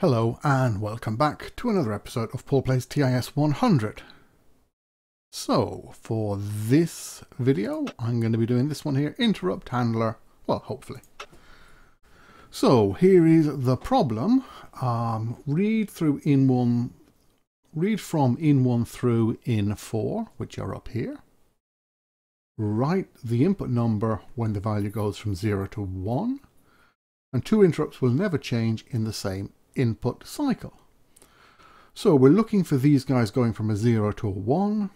Hello and welcome back to another episode of Paul Plays TIS 100. So, for this video, I'm going to be doing this one here, Interrupt Handler, well, hopefully. So, here is the problem. Um, read through in1, read from in1 through in4, which are up here. Write the input number when the value goes from 0 to 1. And two interrupts will never change in the same input cycle. So we're looking for these guys going from a 0 to a 1.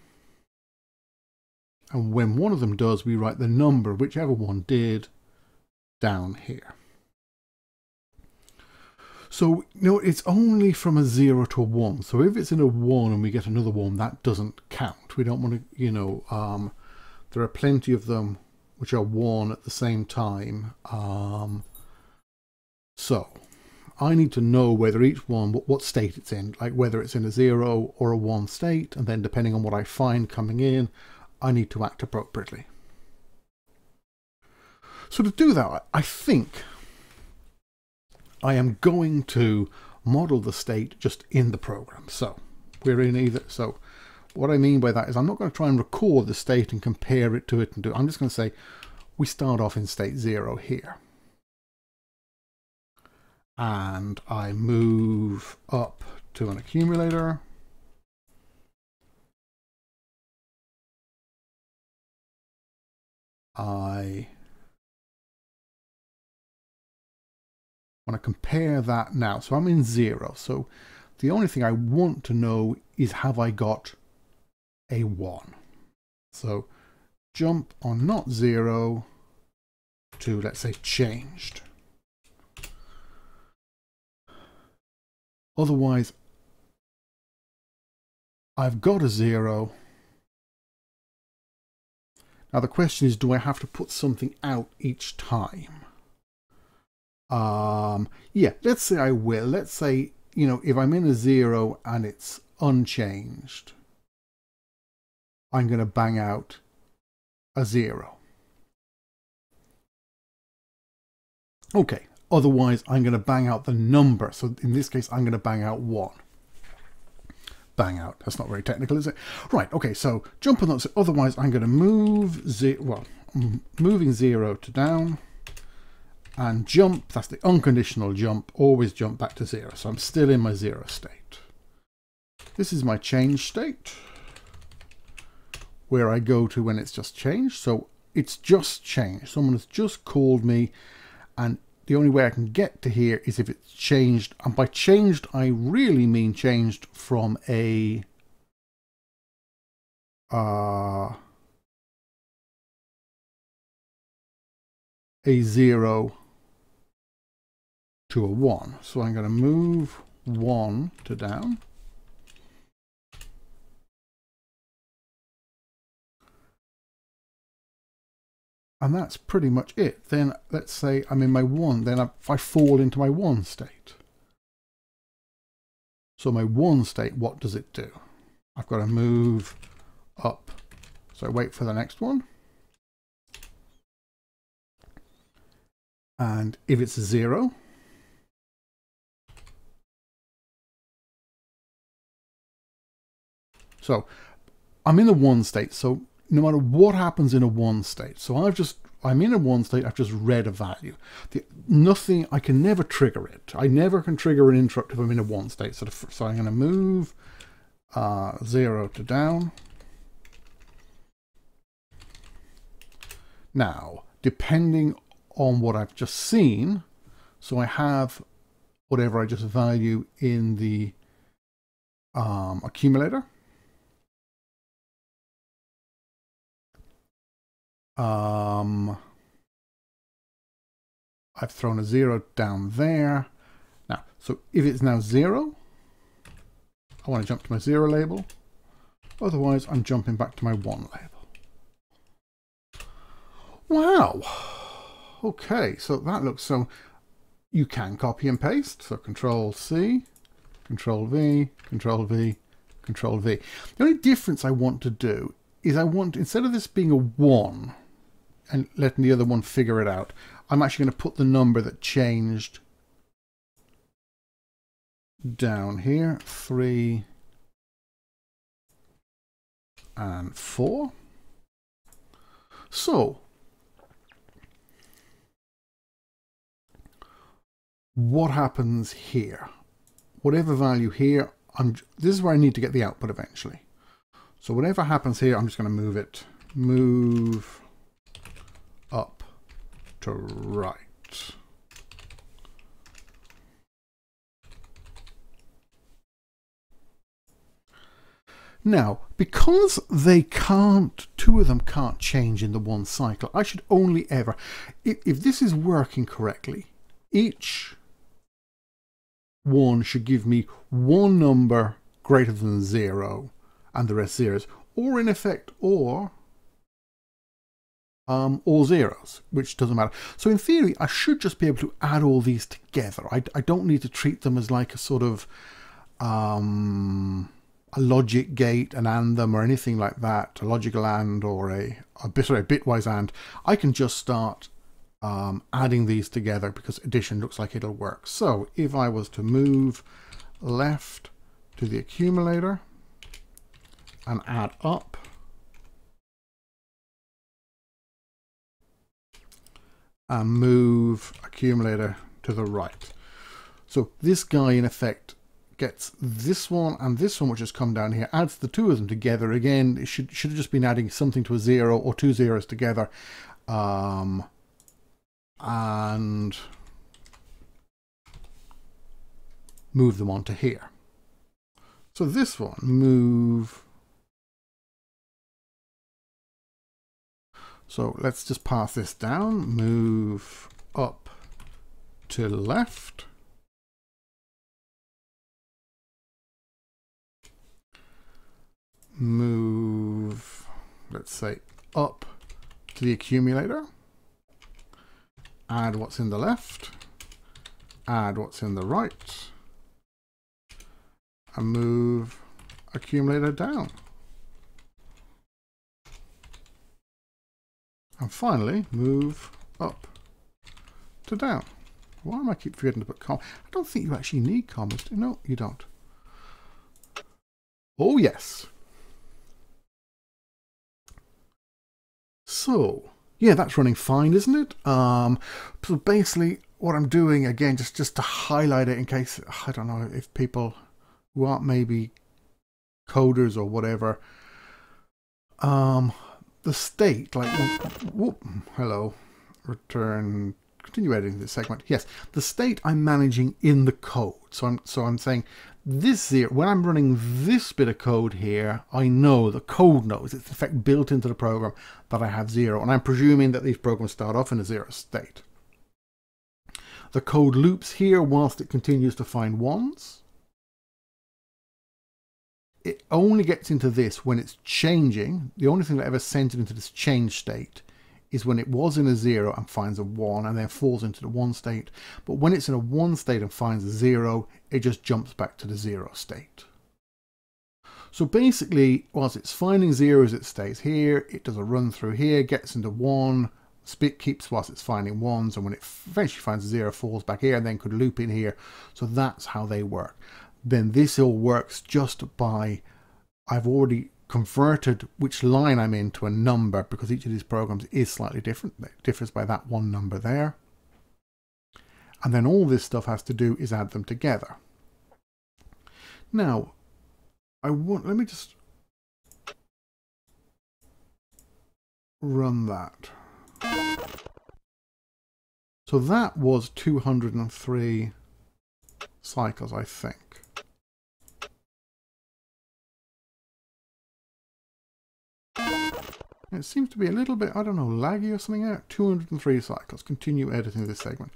And when one of them does, we write the number, whichever one did, down here. So, you know, it's only from a 0 to a 1. So if it's in a 1 and we get another 1, that doesn't count. We don't want to, you know, um, there are plenty of them which are 1 at the same time. Um, so I need to know whether each one, what state it's in, like whether it's in a zero or a one state, and then depending on what I find coming in, I need to act appropriately. So to do that, I think I am going to model the state just in the program. So we're in either, so what I mean by that is I'm not going to try and record the state and compare it to it and do, I'm just going to say we start off in state zero here and I move up to an accumulator. I want to compare that now. So I'm in zero. So the only thing I want to know is have I got a one? So jump on not zero to let's say changed. Otherwise, I've got a zero. Now the question is, do I have to put something out each time? Um, yeah, let's say I will. Let's say, you know, if I'm in a zero and it's unchanged, I'm going to bang out a zero. Okay, Otherwise, I'm going to bang out the number. So in this case, I'm going to bang out 1. Bang out. That's not very technical, is it? Right, okay, so jump on that. Otherwise, I'm going to move, zero, well, moving 0 to down and jump. That's the unconditional jump. Always jump back to 0. So I'm still in my 0 state. This is my change state where I go to when it's just changed. So it's just changed. Someone has just called me and the only way I can get to here is if it's changed. And by changed, I really mean changed from a uh, a 0 to a 1. So I'm going to move 1 to down. And that's pretty much it. Then let's say I'm in my one, then if I fall into my one state. So my one state, what does it do? I've got to move up. So I wait for the next one. And if it's zero, so I'm in the one state. So no matter what happens in a one state. So I've just, I'm in a one state, I've just read a value. The, nothing, I can never trigger it. I never can trigger an interrupt if I'm in a one state. So, the, so I'm going to move uh, zero to down. Now, depending on what I've just seen, so I have whatever I just value in the um, accumulator. Um, I've thrown a zero down there. Now, so if it's now zero, I want to jump to my zero label. Otherwise, I'm jumping back to my one label. Wow. Okay, so that looks so you can copy and paste. So control C, control V, control V, control V. The only difference I want to do is I want, instead of this being a one, and letting the other one figure it out. I'm actually going to put the number that changed down here, 3 and 4. So, what happens here? Whatever value here, I'm, this is where I need to get the output eventually. So whatever happens here, I'm just going to move it, move to right. Now, because they can't, two of them can't change in the one cycle, I should only ever, if, if this is working correctly, each one should give me one number greater than zero and the rest zeros, or in effect, or um, all zeros, which doesn't matter. So in theory, I should just be able to add all these together. I, I don't need to treat them as like a sort of um, a logic gate, an and them, or anything like that, a logical and or a, a bit sorry, a bitwise and. I can just start um, adding these together because addition looks like it'll work. So if I was to move left to the accumulator and add up, and move accumulator to the right. So this guy in effect gets this one and this one which has come down here, adds the two of them together again. It should, should have just been adding something to a zero or two zeros together. Um, and move them onto here. So this one, move. So let's just pass this down, move up to left. Move, let's say, up to the accumulator add what's in the left, add what's in the right, and move accumulator down. And finally, move up to down. Why am I keep forgetting to put comma? I don't think you actually need commas. No, you don't. Oh, yes. So, yeah, that's running fine, isn't it? Um, so basically, what I'm doing again, just just to highlight it in case I don't know if people who aren't maybe coders or whatever, um, the state like whoop, hello, return continue editing this segment. Yes, the state I'm managing in the code. So I'm so I'm saying this here, when I'm running this bit of code here, I know the code knows it's in fact built into the program that I have zero. And I'm presuming that these programs start off in a zero state. The code loops here whilst it continues to find ones. It only gets into this when it's changing. The only thing that ever sends it into this change state is when it was in a zero and finds a one and then falls into the one state. But when it's in a one state and finds a zero, it just jumps back to the zero state. So basically, whilst it's finding zeros, it stays here. It does a run through here, gets into one, spit keeps whilst it's finding ones, and when it eventually finds a zero, falls back here, and then could loop in here. So that's how they work. Then this all works just by, I've already converted which line I'm in to a number because each of these programs is slightly different. It differs by that one number there. And then all this stuff has to do is add them together. Now, I want, let me just run that. So that was 203 cycles, I think. It seems to be a little bit, I don't know, laggy or something out. 203 cycles. Continue editing this segment.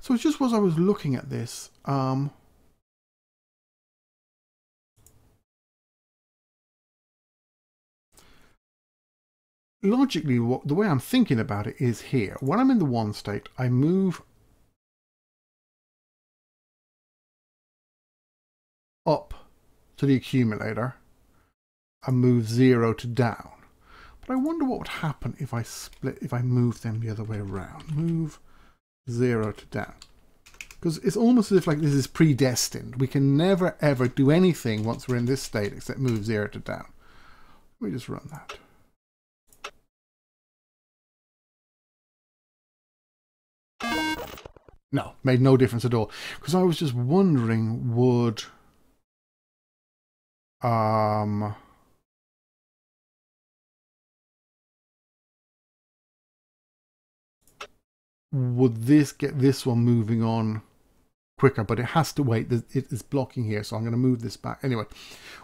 So it's just as I was looking at this, um, logically, what, the way I'm thinking about it is here. When I'm in the one state, I move up to the accumulator and move zero to down. But I wonder what would happen if I split, if I move them the other way around. Move 0 to down. Because it's almost as if like this is predestined. We can never ever do anything once we're in this state except move zero to down. Let me just run that. No, made no difference at all. Because I was just wondering, would... Um... Would this get this one moving on quicker? But it has to wait. It is blocking here, so I'm going to move this back. Anyway,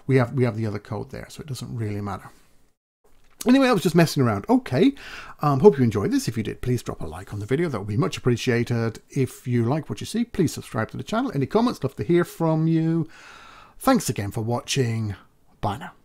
we have we have the other code there, so it doesn't really matter. Anyway, I was just messing around. Okay, um, hope you enjoyed this. If you did, please drop a like on the video. That would be much appreciated. If you like what you see, please subscribe to the channel. Any comments? Love to hear from you. Thanks again for watching. Bye now.